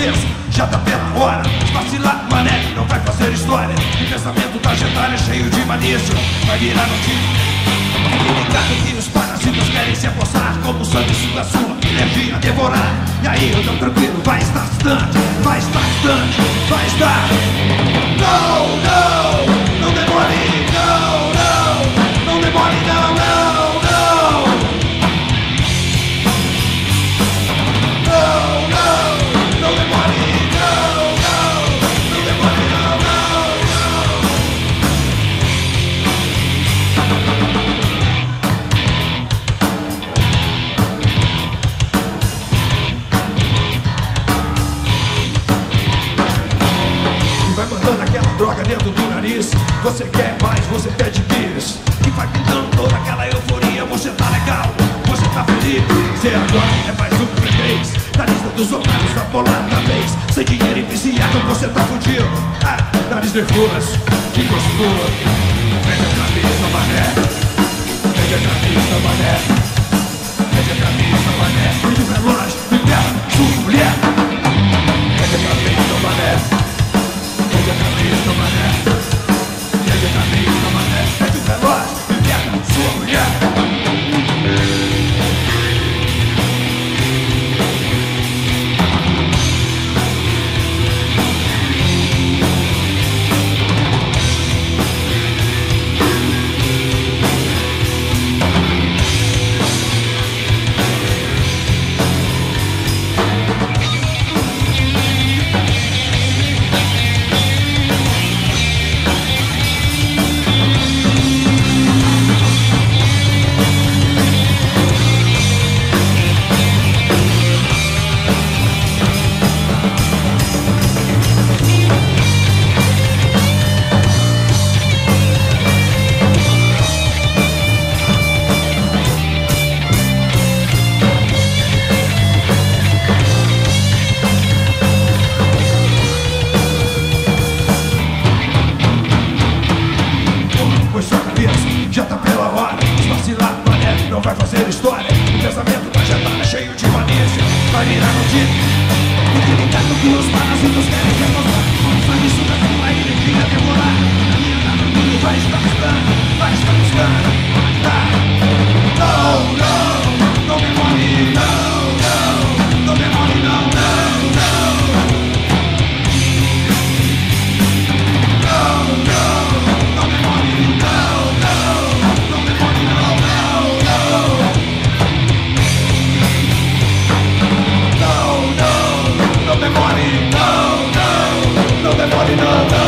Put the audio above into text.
cabeça, já tá pela hora de vacilar, mané, não vai fazer história. E pensamento trajetória cheio de malícia, vai virar notícia. Ligado que os parasitas querem se apossar, como o sangue suga sua energia devorar. E aí, eu tô tranquilo, vai estar distante, vai estar distante, vai estar. Não, não! Dentro do nariz. Você quer mais, você pede bis. E vai pintando toda aquela euforia. Você tá legal, você tá feliz. Você agora é mais um freguês. Da lista dos otários da bolada da vez. Sem dinheiro e viciado, você tá fudido. Ah, nariz nervoso, que gostoso Vende a camisa, mané. Vende a camisa, mané pela hora Esparcilado neve não vai fazer história. O pensamento tá da é tá cheio de manias Vai virar notícia. the 49